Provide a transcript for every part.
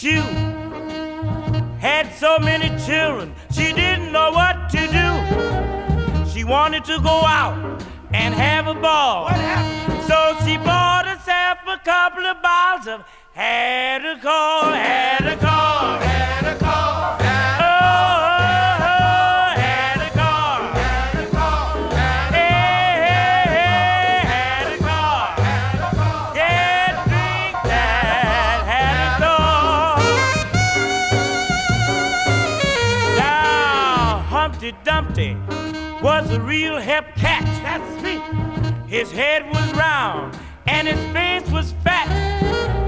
She had so many children, she didn't know what to do. She wanted to go out and have a ball. So she bought herself a couple of bottles of Hadacol, had a call. Humpty Dumpty was a real hep cat. That's me. His head was round and his face was fat.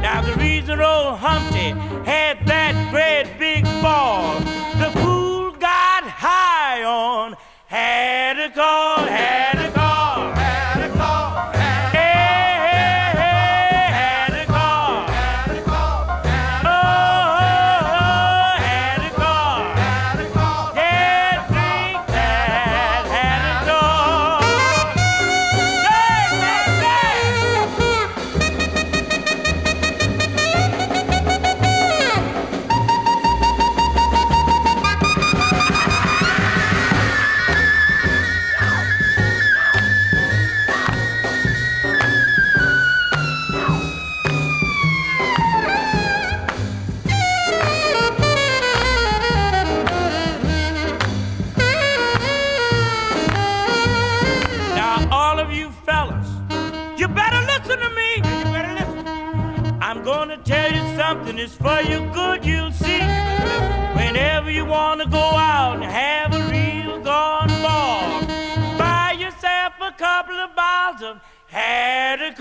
Now the reason old Humpty had that great big ball, the fool got high on, Hadacol, had you fellas, you better listen to me. You better listen. I'm gonna tell you something. It's for your good. You'll see. Whenever you wanna go out and have a real gone ball, buy yourself a couple of bottles of had a